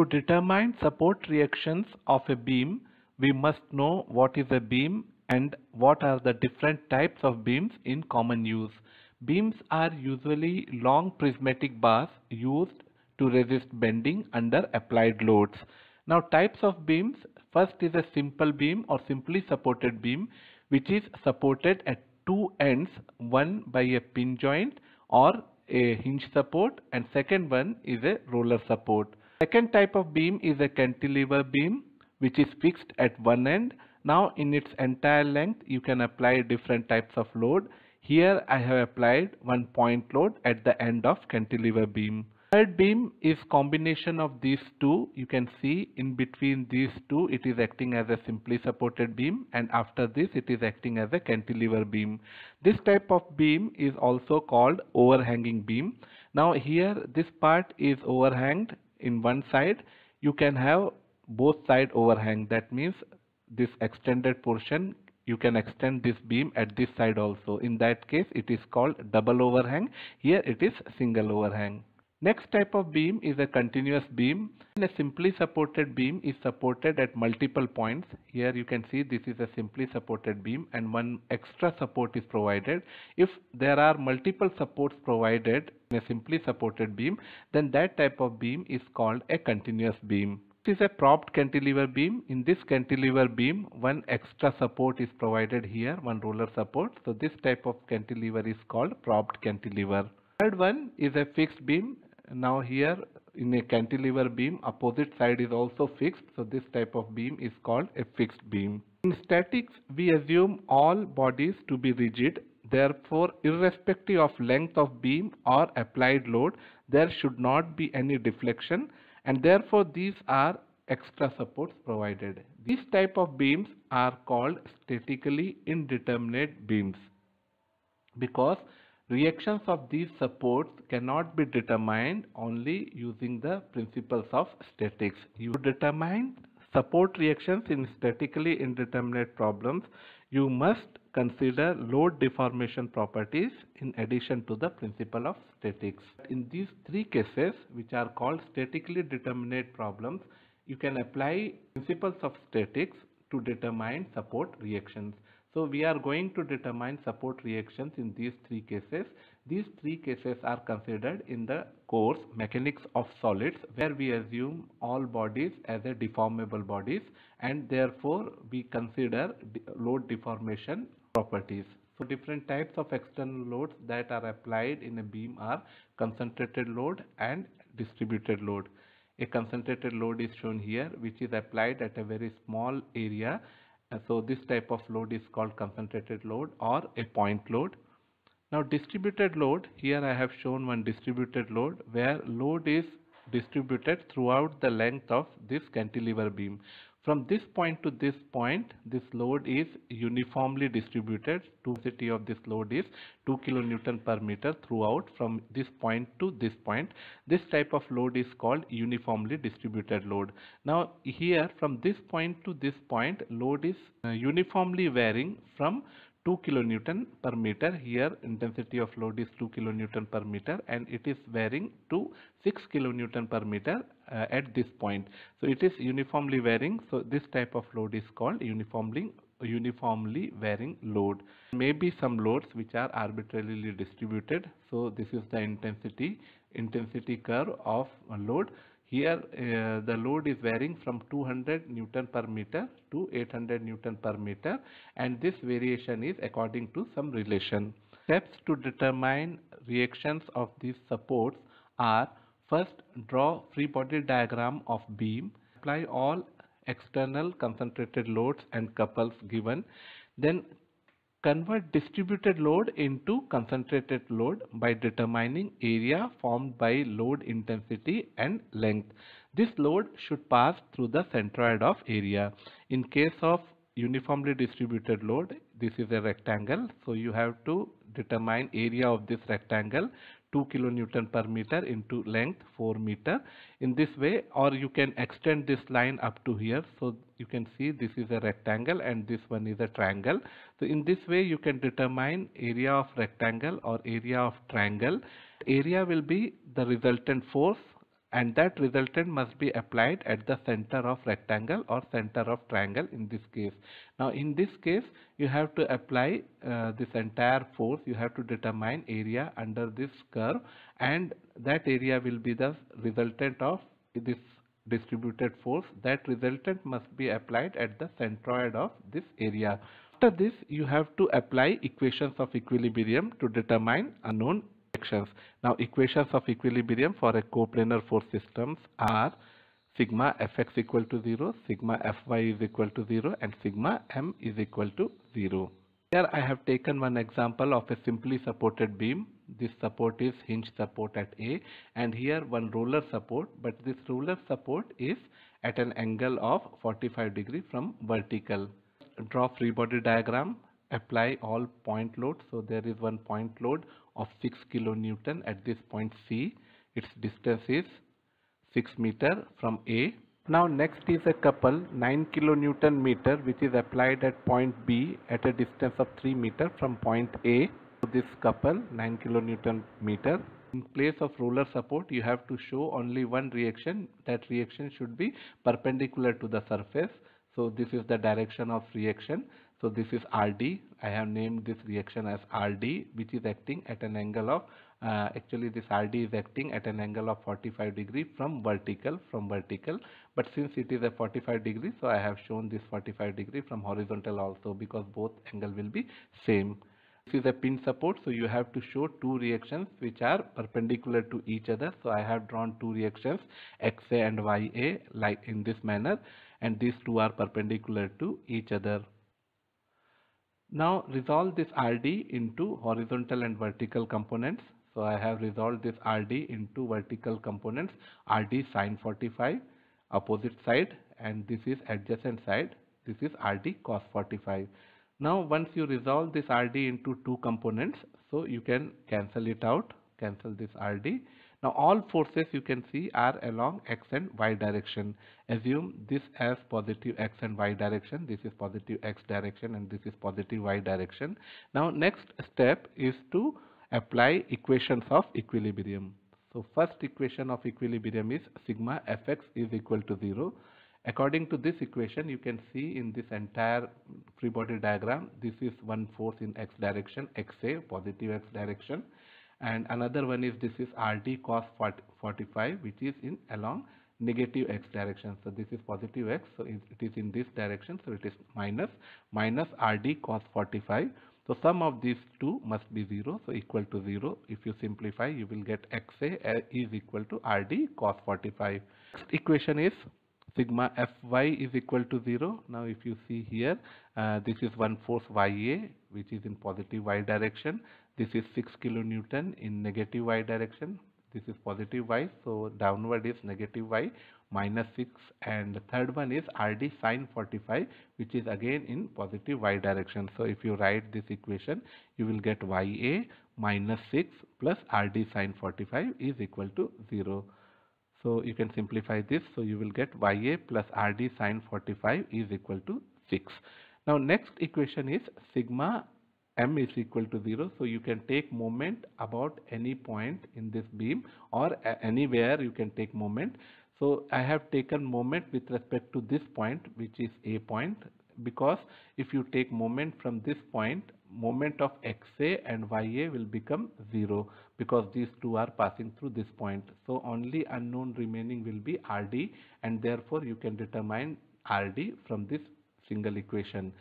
To determine support reactions of a beam, we must know what is a beam and what are the different types of beams in common use. Beams are usually long prismatic bars used to resist bending under applied loads. Now types of beams, first is a simple beam or simply supported beam which is supported at two ends, one by a pin joint or a hinge support and second one is a roller support. Second type of beam is a cantilever beam which is fixed at one end. Now in its entire length you can apply different types of load. Here I have applied one point load at the end of cantilever beam. Third beam is combination of these two. You can see in between these two it is acting as a simply supported beam and after this it is acting as a cantilever beam. This type of beam is also called overhanging beam. Now here this part is overhanged in one side. You can have both side overhang that means this extended portion you can extend this beam at this side also. In that case it is called double overhang. Here it is single overhang. Next type of beam is a continuous beam. A simply supported beam is supported at multiple points. Here you can see this is a simply supported beam and one extra support is provided. If there are multiple supports provided in a simply supported beam, then that type of beam is called a continuous beam. This is a propped cantilever beam. In this cantilever beam, one extra support is provided here, one roller support. So this type of cantilever is called propped cantilever. Third one is a fixed beam now here in a cantilever beam opposite side is also fixed so this type of beam is called a fixed beam. In statics we assume all bodies to be rigid therefore irrespective of length of beam or applied load there should not be any deflection and therefore these are extra supports provided. These type of beams are called statically indeterminate beams because Reactions of these supports cannot be determined only using the principles of statics. You determine support reactions in statically indeterminate problems, you must consider load deformation properties in addition to the principle of statics. In these three cases which are called statically determinate problems, you can apply principles of statics to determine support reactions. So we are going to determine support reactions in these three cases. These three cases are considered in the course mechanics of solids where we assume all bodies as a deformable bodies and therefore we consider load deformation properties. So different types of external loads that are applied in a beam are concentrated load and distributed load. A concentrated load is shown here which is applied at a very small area Uh, so this type of load is called concentrated load or a point load. Now distributed load, here I have shown one distributed load where load is distributed throughout the length of this cantilever beam. From this point to this point, this load is uniformly distributed. Density of this load is 2 kilonewton per meter throughout from this point to this point. This type of load is called uniformly distributed load. Now here from this point to this point, load is uh, uniformly varying from 2 kilonewton per meter. Here intensity of load is 2 kilonewton per meter and it is varying to 6 kilonewton per meter uh, at this point. So it is uniformly varying. So this type of load is called uniformly uniformly varying load. Maybe some loads which are arbitrarily distributed. So this is the intensity intensity curve of load here uh, the load is varying from 200 Newton per meter to 800 Newton per meter and this variation is according to some relation. Steps to determine reactions of these supports are first draw free body diagram of beam, apply all external concentrated loads and couples given, then Convert distributed load into concentrated load by determining area formed by load intensity and length. This load should pass through the centroid of area. In case of uniformly distributed load, this is a rectangle. So you have to determine area of this rectangle 2 kilonewton per meter into length 4 meter. In this way or you can extend this line up to here. So you can see this is a rectangle and this one is a triangle. So in this way you can determine area of rectangle or area of triangle. Area will be the resultant force and that resultant must be applied at the center of rectangle or center of triangle in this case. Now in this case you have to apply uh, this entire force you have to determine area under this curve and that area will be the resultant of this distributed force that resultant must be applied at the centroid of this area. After this you have to apply equations of equilibrium to determine unknown Now equations of equilibrium for a coplanar force systems are sigma fx equal to 0, sigma fy is equal to 0 and sigma m is equal to 0. Here I have taken one example of a simply supported beam. This support is hinge support at A and here one roller support but this roller support is at an angle of 45 degree from vertical. Draw free body diagram apply all point loads. So there is one point load of 6 kilonewton at this point C. Its distance is 6 meter from A. Now next is a couple 9 kilonewton meter which is applied at point B at a distance of 3 meter from point A. So this couple 9 kilonewton meter. In place of roller support you have to show only one reaction. That reaction should be perpendicular to the surface. So this is the direction of reaction. So this is RD. I have named this reaction as RD which is acting at an angle of uh, actually this RD is acting at an angle of 45 degree from vertical from vertical but since it is a 45 degree so I have shown this 45 degree from horizontal also because both angle will be same. This is a pin support so you have to show two reactions which are perpendicular to each other so I have drawn two reactions XA and YA like in this manner and these two are perpendicular to each other. Now resolve this RD into horizontal and vertical components. So I have resolved this RD into vertical components RD sine 45 opposite side and this is adjacent side this is RD cos 45. Now once you resolve this RD into two components so you can cancel it out cancel this RD now all forces you can see are along x and y direction. Assume this as positive x and y direction, this is positive x direction and this is positive y direction. Now next step is to apply equations of equilibrium. So first equation of equilibrium is sigma fx is equal to 0. According to this equation, you can see in this entire free body diagram, this is one force in x direction, xa, positive x direction and another one is this is RD cos 45 which is in along negative x direction. So this is positive x. So it is in this direction. So it is minus minus RD cos 45 so sum of these two must be 0 so equal to 0 if you simplify you will get XA is equal to RD cos 45 next equation is sigma Fy is equal to 0 now if you see here uh, this is one force Ya which is in positive y direction. This is 6 kilonewton in negative y direction. This is positive y so downward is negative y minus 6 and the third one is rd sine 45 which is again in positive y direction. So if you write this equation you will get ya minus 6 plus rd sine 45 is equal to 0 so you can simplify this. So you will get ya plus rd sine 45 is equal to 6 now next equation is sigma m is equal to 0 so you can take moment about any point in this beam or anywhere you can take moment. So I have taken moment with respect to this point which is a point because if you take moment from this point moment of xa and ya will become 0 because these two are passing through this point. So only unknown remaining will be rd and therefore you can determine rd from this single equation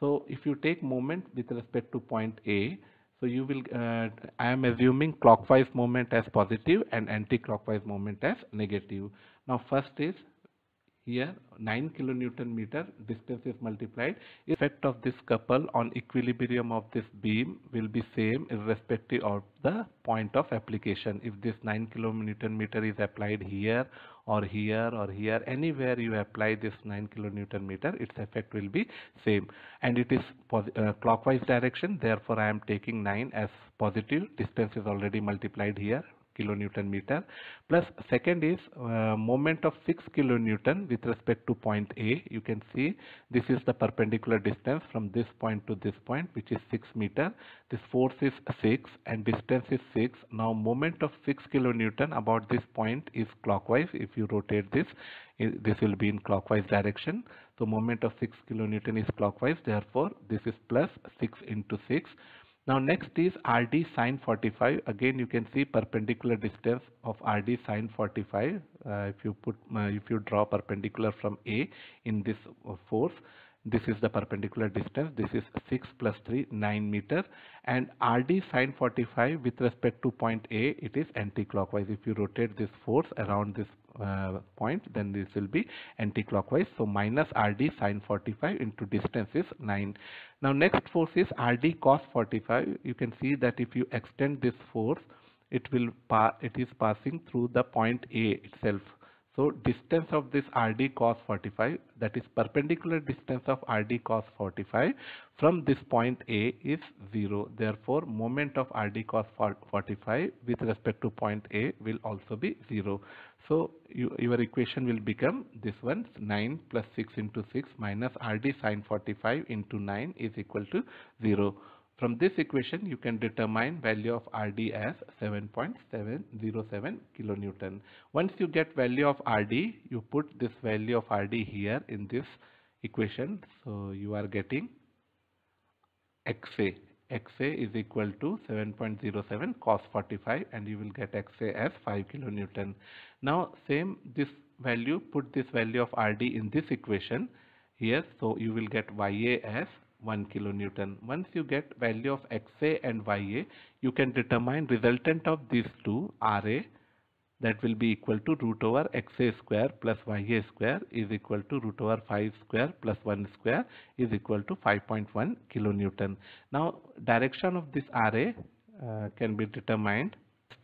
so if you take moment with respect to point A, so you will, uh, I am assuming clockwise moment as positive and anti-clockwise moment as negative. Now first is here 9 kilonewton meter distance is multiplied. Effect of this couple on equilibrium of this beam will be same irrespective of the point of application. If this 9 kilonewton meter is applied here or here or here anywhere you apply this 9 kilonewton meter its effect will be same. And it is uh, clockwise direction therefore I am taking 9 as positive. Distance is already multiplied here kilonewton meter plus second is uh, moment of 6 kilonewton with respect to point A. You can see this is the perpendicular distance from this point to this point which is 6 meter. This force is 6 and distance is 6. Now moment of 6 kilonewton about this point is clockwise. If you rotate this, this will be in clockwise direction. So moment of 6 kilonewton is clockwise. Therefore, this is plus 6 into 6 now next is RD sine 45. Again you can see perpendicular distance of RD sine 45. Uh, if you put uh, if you draw perpendicular from A in this uh, force, this is the perpendicular distance. This is 6 plus 3 9 meter and RD sine 45 with respect to point A it is anti-clockwise. If you rotate this force around this uh, point then this will be anti-clockwise. So minus rd sine 45 into distance is 9 now next force is rd cos 45 you can see that if you extend this force it will it is passing through the point a itself so distance of this RD cos 45 that is perpendicular distance of RD cos 45 from this point A is 0. Therefore moment of RD cos 45 with respect to point A will also be 0. So you, your equation will become this one 9 plus 6 into 6 minus RD sine 45 into 9 is equal to 0. From this equation, you can determine value of RD as 7.707 kilonewton. Once you get value of RD, you put this value of RD here in this equation. So you are getting XA. XA is equal to 7.07 cos 45 and you will get XA as 5 kilonewton. Now same this value, put this value of RD in this equation here. So you will get YA as 1 kilonewton. Once you get value of XA and YA, you can determine resultant of these two RA that will be equal to root over XA square plus YA square is equal to root over 5 square plus 1 square is equal to 5.1 kilonewton. Now direction of this RA uh, can be determined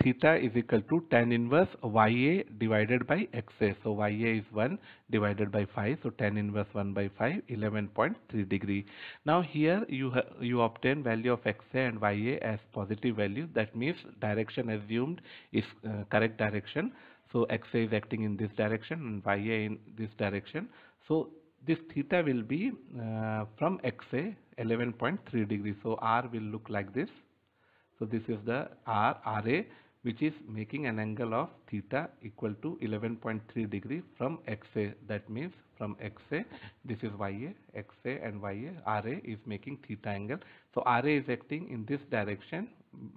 theta is equal to tan inverse YA divided by XA. So YA is 1 divided by 5. So tan inverse 1 by 5, 11.3 degree. Now here you you obtain value of XA and YA as positive value. That means direction assumed is uh, correct direction. So XA is acting in this direction and YA in this direction. So this theta will be uh, from XA 11.3 degree. So R will look like this. So this is the R, RA which is making an angle of theta equal to 11.3 degree from XA. That means from XA, this is YA, XA and YA, RA is making theta angle. So RA is acting in this direction,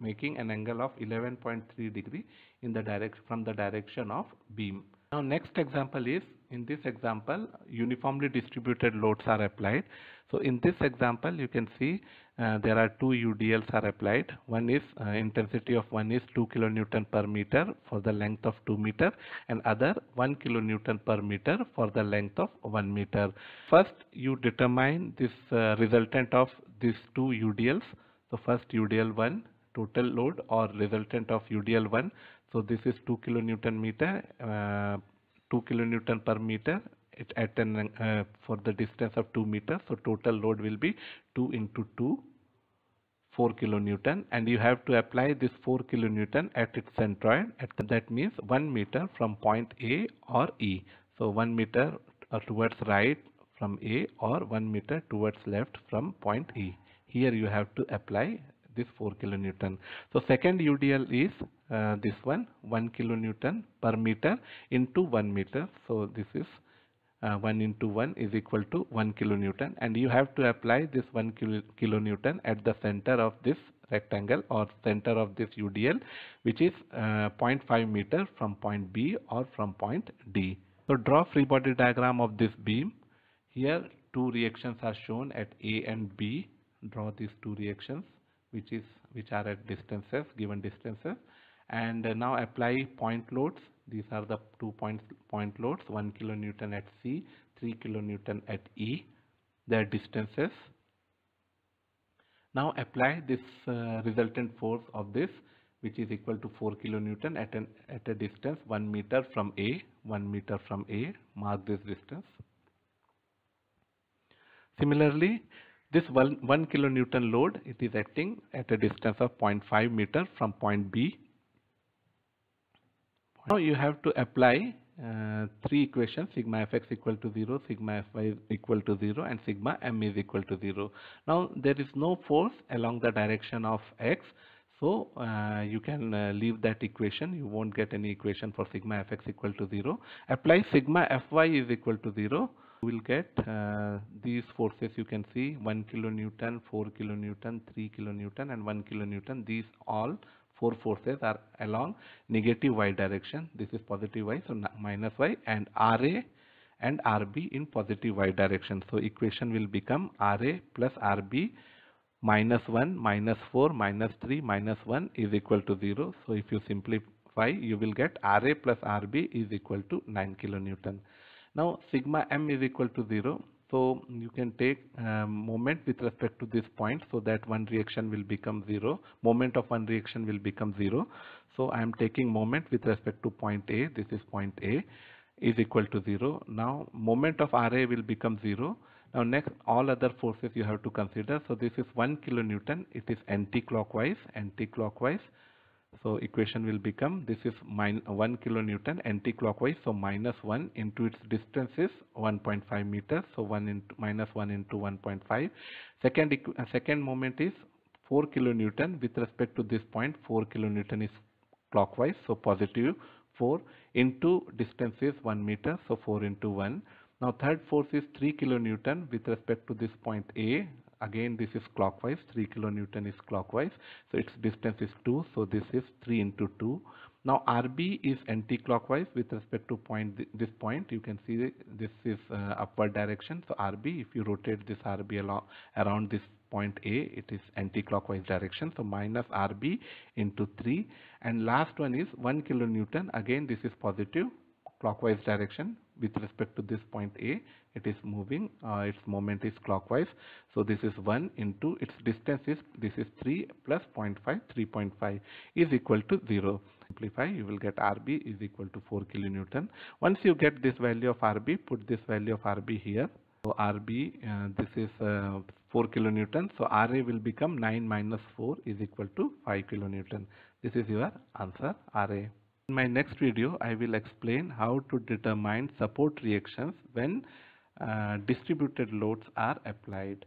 making an angle of 11.3 degree in the direction from the direction of beam. Now next example is, in this example, uniformly distributed loads are applied. So in this example, you can see uh, there are two UDLs are applied. One is uh, intensity of one is 2 kilonewton per meter for the length of 2 meter and other 1 kilonewton per meter for the length of 1 meter. First you determine this uh, resultant of these two UDLs. So first UDL 1 total load or resultant of UDL 1. So this is 2 kilonewton meter, uh, 2 kilonewton per meter at an uh, for the distance of 2 meters so total load will be 2 into 2 4 kilonewton. And you have to apply this 4 kilonewton at its centroid. At that means 1 meter from point A or E. So 1 meter uh, towards right from A or 1 meter towards left from point E. Here you have to apply this 4 kilonewton. So second UDL is uh, this one 1 kilonewton per meter into 1 meter. So this is uh, 1 into 1 is equal to 1 kilonewton and you have to apply this 1 kilo, kilonewton at the center of this rectangle or center of this UDL which is uh, 0.5 meter from point B or from point D. So draw free body diagram of this beam. Here two reactions are shown at A and B. Draw these two reactions which is which are at distances given distances and now apply point loads these are the two points point loads 1 kilonewton at C 3 kilonewton at E their distances. Now apply this uh, resultant force of this which is equal to 4 kilonewton at an at a distance 1 meter from A 1 meter from A. Mark this distance. Similarly this 1, 1 kilonewton load it is acting at a distance of 0.5 meter from point B Now you have to apply uh, three equations sigma fx equal to 0 sigma fy equal to 0 and sigma m is equal to 0 now there is no force along the direction of x so uh, you can uh, leave that equation. You won't get any equation for sigma fx equal to 0 apply sigma fy is equal to 0 you will get uh, these forces. You can see 1 kilonewton 4 kilonewton 3 kilonewton and 1 kilonewton. These all four forces are along negative y direction. This is positive y, so minus y and RA and RB in positive y direction. So equation will become RA plus RB minus 1 minus 4 minus 3 minus 1 is equal to 0. So if you simplify you will get RA plus RB is equal to 9 kilonewton. Now sigma m is equal to 0 so you can take um, moment with respect to this point so that one reaction will become 0. Moment of one reaction will become 0. So I am taking moment with respect to point A. This is point A is equal to 0. Now moment of RA will become 0. Now next all other forces you have to consider. So this is 1 kilonewton. It is anti-clockwise, anti-clockwise. So equation will become this is 1 kilonewton anti-clockwise. So minus 1 into its distance is 1.5 meters. So 1 into minus 1 into 1.5. Second uh, second moment is 4 kilonewton with respect to this point 4 kilonewton is clockwise. So positive 4 into distance is 1 meter. So 4 into 1. Now third force is 3 kilonewton with respect to this point A again this is clockwise. 3 kilonewton is clockwise. So its distance is 2 so this is 3 into 2 now RB is anti-clockwise with respect to point th this point. You can see this is uh, upward direction. So RB if you rotate this RB along around this point A it is anti-clockwise direction. So minus RB into 3 and last one is 1 kilonewton. Again this is positive clockwise direction with respect to this point A it is moving uh, its moment is clockwise. So this is 1 into its distance is this is 3 plus 0.5 3.5 is equal to 0 simplify you will get RB is equal to 4 kilonewton. Once you get this value of RB put this value of RB here. So RB uh, this is uh, 4 kilonewton. So RA will become 9 minus 4 is equal to 5 kilonewton. This is your answer RA in my next video, I will explain how to determine support reactions when uh, distributed loads are applied.